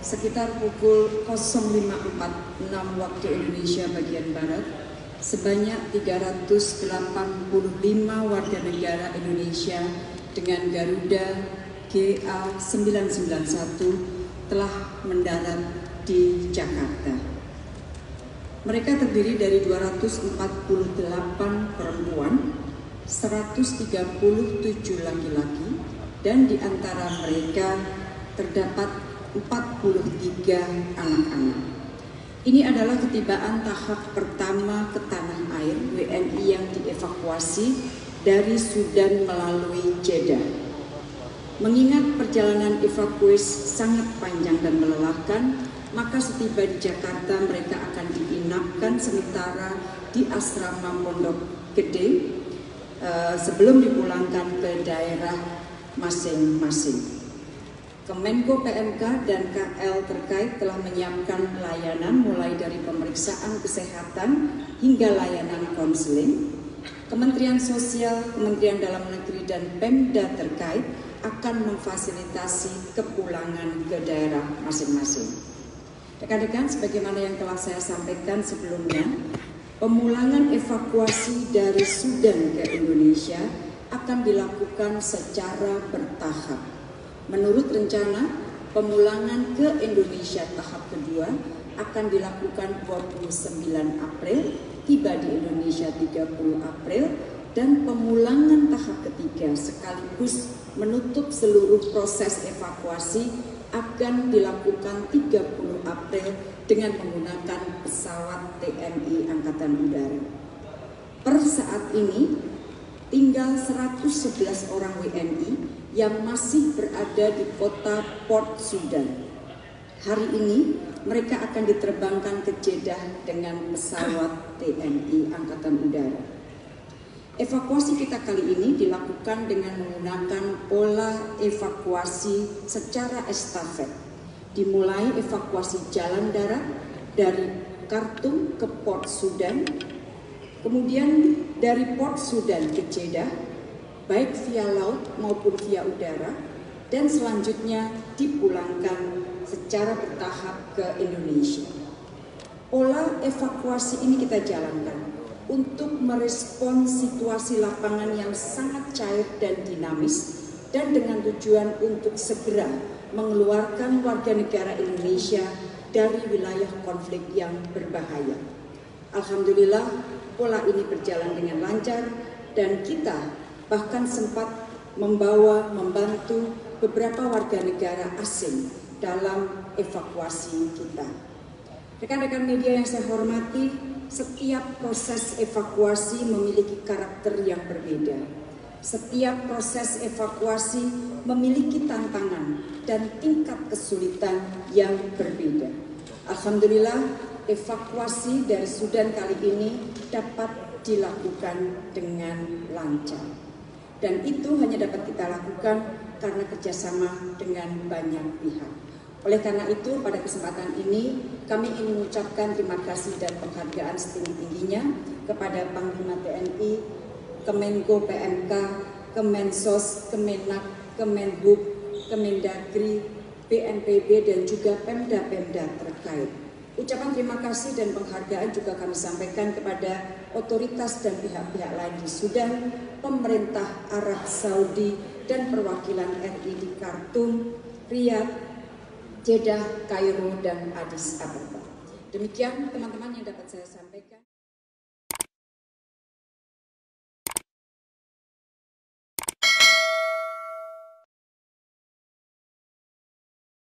sekitar pukul 05.46 waktu Indonesia bagian Barat, sebanyak 385 warga negara Indonesia dengan Garuda GA991 telah mendarat di Jakarta. Mereka terdiri dari 248 perempuan, 137 laki-laki, dan di antara mereka terdapat 43 anak-anak. Ini adalah ketibaan tahap pertama ke tanah air WNI yang dievakuasi dari Sudan melalui Jeddah. Mengingat perjalanan evakuasi sangat panjang dan melelahkan, maka setiba di Jakarta mereka akan diinapkan sementara di asrama Pondok Gede uh, sebelum dipulangkan ke daerah masing-masing. Kemenko PMK dan KL terkait telah menyiapkan layanan mulai dari pemeriksaan kesehatan hingga layanan konseling. Kementerian Sosial, Kementerian Dalam Negeri dan Pemda terkait akan memfasilitasi kepulangan ke daerah masing-masing. Rekan-rekan, sebagaimana yang telah saya sampaikan sebelumnya, pemulangan evakuasi dari Sudan ke Indonesia akan dilakukan secara bertahap Menurut rencana, pemulangan ke Indonesia tahap kedua akan dilakukan 29 April, tiba di Indonesia 30 April, dan pemulangan tahap ketiga sekaligus menutup seluruh proses evakuasi akan dilakukan 30 April dengan menggunakan pesawat TNI Angkatan Udara. Per saat ini, tinggal 111 orang WNI yang masih berada di kota Port Sudan. Hari ini mereka akan diterbangkan ke Jeddah dengan pesawat TNI Angkatan Udara. Evakuasi kita kali ini dilakukan dengan menggunakan pola evakuasi secara estafet. Dimulai evakuasi jalan darat dari Khartoum ke Port Sudan, kemudian dari Port Sudan ke Jeddah, baik via laut maupun via udara, dan selanjutnya dipulangkan secara bertahap ke Indonesia. Pola evakuasi ini kita jalankan untuk merespon situasi lapangan yang sangat cair dan dinamis dan dengan tujuan untuk segera mengeluarkan warga negara Indonesia dari wilayah konflik yang berbahaya. Alhamdulillah pola ini berjalan dengan lancar dan kita bahkan sempat membawa membantu beberapa warga negara asing dalam evakuasi kita. Rekan-rekan media yang saya hormati, setiap proses evakuasi memiliki karakter yang berbeda. Setiap proses evakuasi memiliki tantangan dan tingkat kesulitan yang berbeda. Alhamdulillah, evakuasi dari Sudan kali ini dapat dilakukan dengan lancar. Dan itu hanya dapat kita lakukan karena kerjasama dengan banyak pihak. Oleh karena itu, pada kesempatan ini kami ingin mengucapkan terima kasih dan penghargaan setinggi-tingginya kepada Panglima TNI, Kemenko PMK, Kemensos, Kemenak, Kemenhub, Kemendagri, BNPB dan juga Pemda-Pemda terkait. Ucapan terima kasih dan penghargaan juga kami sampaikan kepada otoritas dan pihak-pihak lain di Sudan, pemerintah Arab Saudi, dan perwakilan RI di Khartoum, Riyadh, Jeddah, Kairo, dan Addis Ababa. Demikian teman-teman yang dapat saya sampaikan.